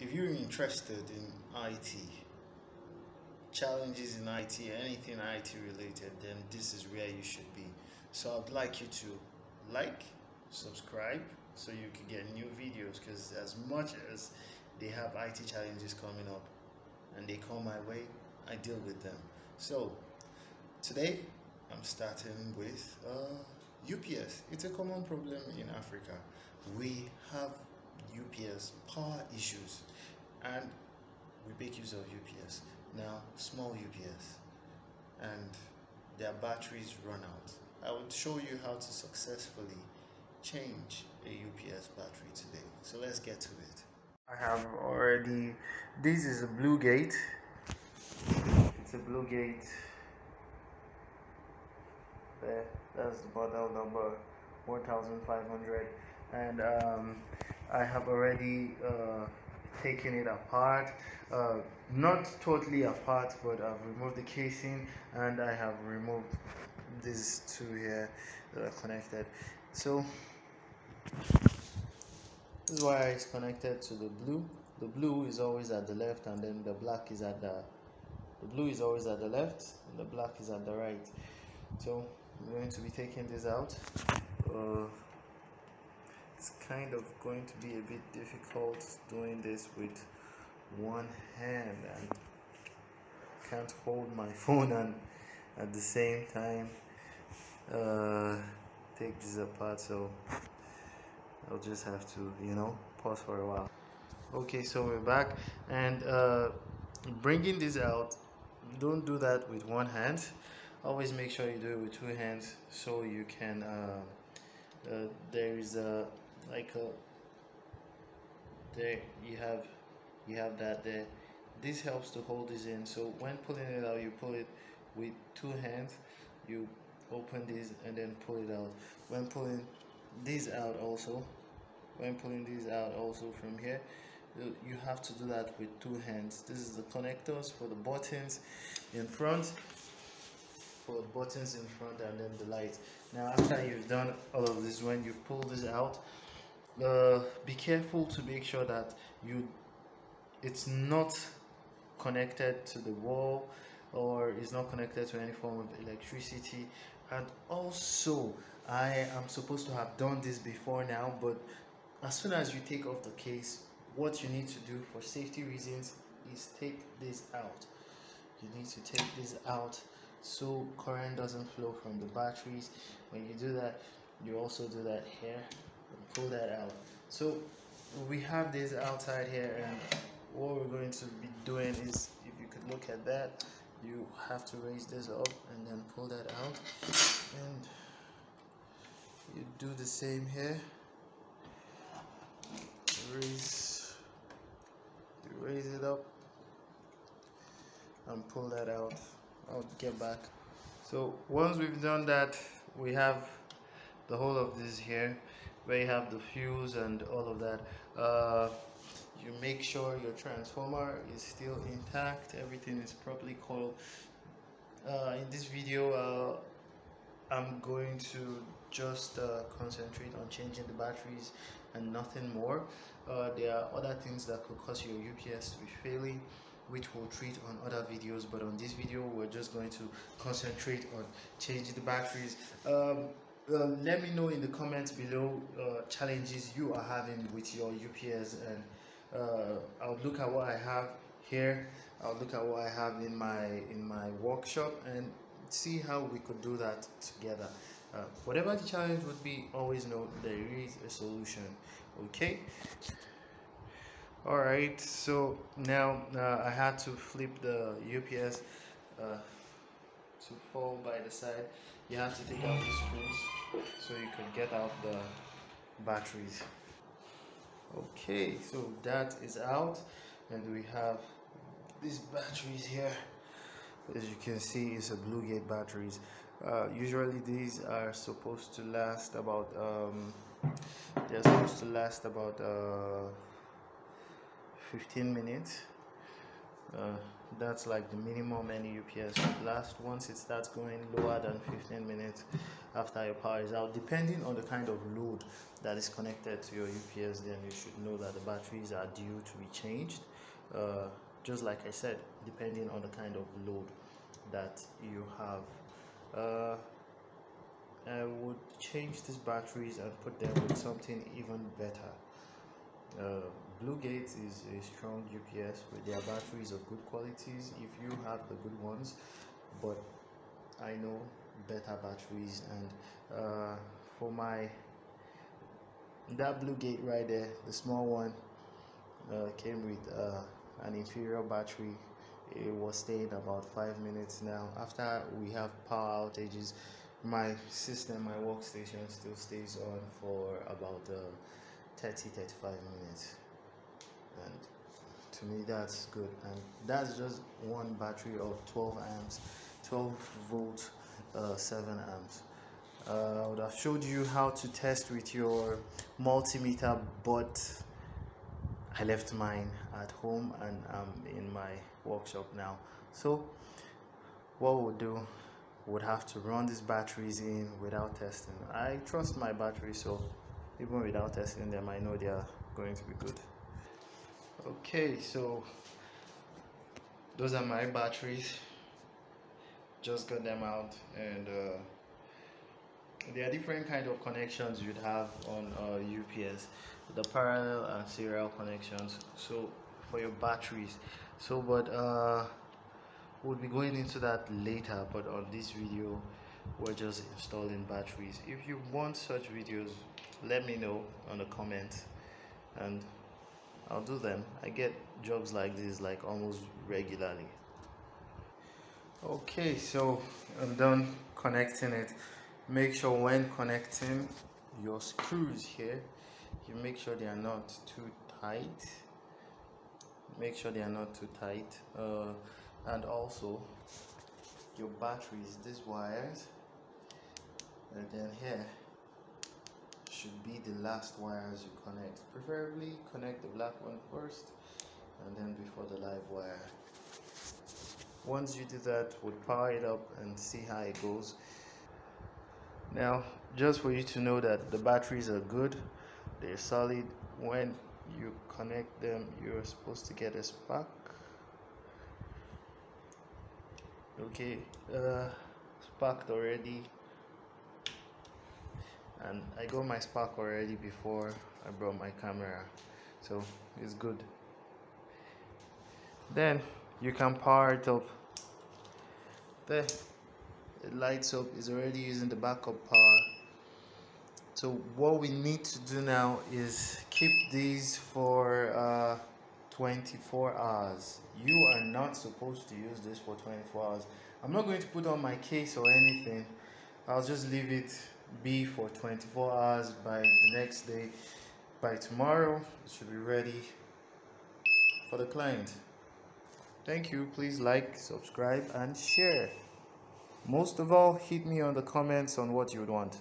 if you're interested in IT, challenges in IT, anything IT related, then this is where you should be. So I'd like you to like, subscribe, so you can get new videos. Because as much as they have IT challenges coming up, and they come my way, I deal with them. So today I'm starting with uh, UPS. It's a common problem in Africa. We have UPS power issues and we make use of UPS. Now, small UPS and their batteries run out. I will show you how to successfully change a UPS battery today. So let's get to it. I have already, this is a blue gate. It's a blue gate. There, that's the model number 1500 and um, I have already uh, taken it apart. Uh, not totally apart but I've removed the casing and I have removed these two here that are connected. So this is connected to the blue. The blue is always at the left and then the black is at the the blue is always at the left and the black is at the right. So I'm going to be taking this out. Uh, it's kind of going to be a bit difficult doing this with one hand and can't hold my phone and at the same time uh, take this apart. So I'll just have to you know pause for a while. Okay so we're back and uh, bringing this out don't do that with one hand. Always make sure you do it with two hands so you can uh, uh, there is a like uh, there you have you have that there this helps to hold this in. So when pulling it out you pull it with two hands you open this and then pull it out. When pulling this out also when pulling these out also from here you have to do that with two hands. This is the connectors for the buttons in front for the buttons in front and then the light now after you've done all of this when you pull this out uh, be careful to make sure that you it's not connected to the wall or is not connected to any form of electricity. And also I am supposed to have done this before now but as soon as you take off the case what you need to do for safety reasons is take this out. You need to take this out so current doesn't flow from the batteries. When you do that you also do that here pull that out. So we have this outside here and what we're going to be doing is if you could look at that you have to raise this up and then pull that out. And you do the same here. Raise you raise it up and pull that out. I'll get back. So once we've done that we have the whole of this here where you have the fuse and all of that uh, you make sure your transformer is still intact everything is properly coiled. Uh, in this video uh, I'm going to just uh, concentrate on changing the batteries and nothing more. Uh, there are other things that could cause your UPS to be failing which we'll treat on other videos but on this video we're just going to concentrate on changing the batteries. Um, uh, let me know in the comments below uh, challenges you are having with your UPS and uh, I'll look at what I have here. I'll look at what I have in my in my workshop and see how we could do that together. Uh, whatever the challenge would be always know there is a solution okay? All right so now uh, I had to flip the UPS uh, to fall by the side. You have to take out the screws so you can get out the batteries. Okay so that is out. And we have these batteries here. As you can see it's a blue gate batteries. Uh, usually these are supposed to last about um, they're supposed to last about uh, 15 minutes. Uh, that's like the minimum any UPS should last once it starts going lower than 15 minutes after your power is out depending on the kind of load that is connected to your UPS then you should know that the batteries are due to be changed. Uh, just like I said depending on the kind of load that you have. Uh, I would change these batteries and put them with something even better. Uh, Blue Gates is a strong UPS with their batteries of good qualities if you have the good ones but I know better batteries. And uh, for my that Blue Gate right there the small one uh, came with uh, an inferior battery. It was staying about five minutes now. After we have power outages my system my workstation still stays on for about uh, 30 35 minutes and to me that's good. And that's just one battery of 12 amps 12 volts uh, 7 amps. Uh, I would have showed you how to test with your multimeter but I left mine at home and I'm in my workshop now. So what we'll do would have to run these batteries in without testing. I trust my battery so even without testing them I know they are going to be good okay so those are my batteries. Just got them out and uh, there are different kind of connections you'd have on uh, UPS the parallel and serial connections so for your batteries. So but uh, we'll be going into that later but on this video we're just installing batteries. If you want such videos let me know on the comments. And I'll do them. I get jobs like this like almost regularly. Okay so I'm done connecting it. Make sure when connecting your screws here you make sure they are not too tight. Make sure they are not too tight. Uh, and also your batteries these wires and then here should be the last wires you connect. Preferably connect the black one first and then before the live wire. Once you do that we'll power it up and see how it goes. Now just for you to know that the batteries are good they're solid. When you connect them you're supposed to get a spark. Okay uh, sparked already and I got my spark already before I brought my camera. So it's good. Then you can power it up. There it lights up. Is already using the backup power. So what we need to do now is keep these for uh, 24 hours. You are not supposed to use this for 24 hours. I'm not going to put on my case or anything. I'll just leave it be for 24 hours by the next day. By tomorrow it should be ready for the client. Thank you. Please like subscribe and share. Most of all hit me on the comments on what you would want